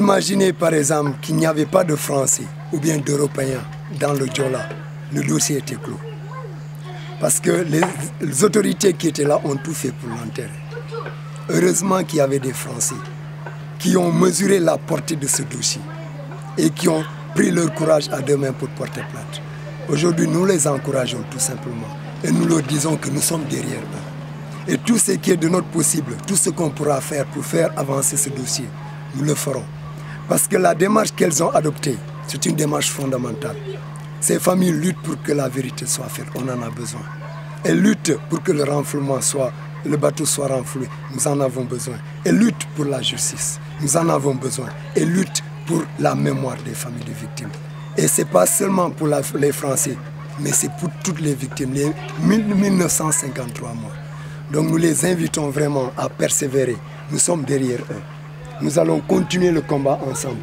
Imaginez par exemple qu'il n'y avait pas de Français ou bien d'Européens dans le Djola. Le dossier était clos. Parce que les, autorités qui étaient là ont tout fait pour l'enterrer. Heureusement qu'il y avait des Français qui ont mesuré la portée de ce dossier et qui ont pris leur courage à deux mains pour porter plainte. Aujourd'hui, nous les encourageons tout simplement et nous leur disons que nous sommes derrière eux. Et tout ce qui est de notre possible, tout ce qu'on pourra faire pour faire avancer ce dossier, nous le ferons. Parce que la démarche qu'elles ont adoptée, c'est une démarche fondamentale. Ces familles luttent pour que la vérité soit faite, on en a besoin. Elles luttent pour que le renflouement soit, le bateau soit renfloué, nous en avons besoin. Elles luttent pour la justice, nous en avons besoin. Elles luttent pour la mémoire des familles de victimes. Et ce n'est pas seulement pour les Français, mais c'est pour toutes les victimes, les 1953 morts. Donc nous les invitons vraiment à persévérer. Nous sommes derrière eux. Nous allons continuer le combat ensemble.